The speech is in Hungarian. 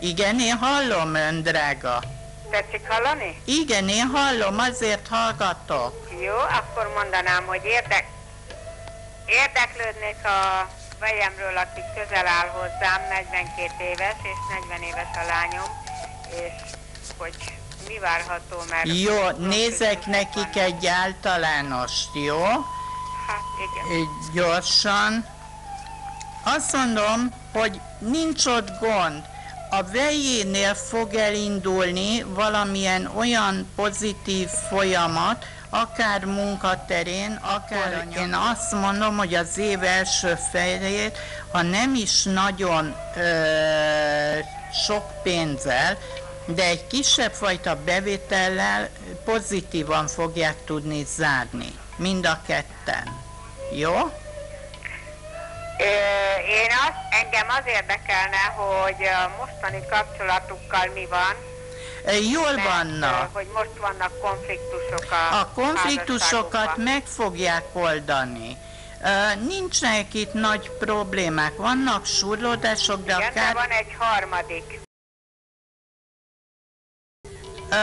Igen, én hallom, ön drága. Tetszik hallani? Igen, én hallom, azért hallgatok. Jó, akkor mondanám, hogy érdek... érdeklődnék a fejemről, aki közel áll hozzám, 42 éves és 40 éves a lányom, és hogy mi várható, mert... Jó, nézek nekik egy általánost, jó? Hát igen. Gyorsan. Azt mondom, hogy nincs ott gond. A vejénél fog elindulni valamilyen olyan pozitív folyamat, akár munkaterén, akár én azt mondom, hogy az év első fejét, ha nem is nagyon ö, sok pénzzel, de egy kisebb fajta bevétellel pozitívan fogják tudni zárni. Mind a ketten. Jó? Azt, engem az érdekelne, hogy a mostani kapcsolatukkal mi van. Ö, Jól mert, vannak. ö, Hogy most vannak konfliktusok a A konfliktusokat meg fogják oldani. Ö, Nincsenek itt nagy problémák, vannak surlódások, de Igen, de akár van egy harmadik. Ö,